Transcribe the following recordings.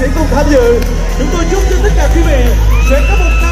sẽ cùng tham dự chúng tôi chúc cho tất cả quý vị sẽ có một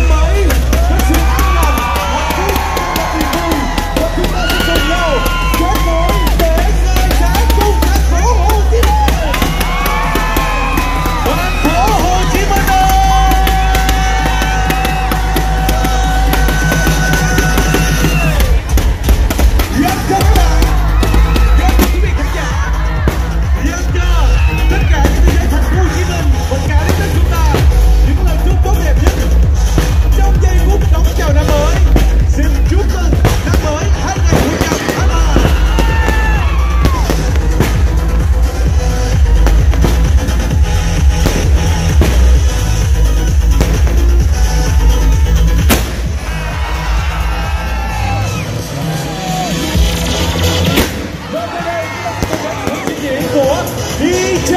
DJ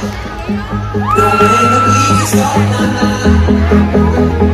Don't make a peace, oh, nah, nah.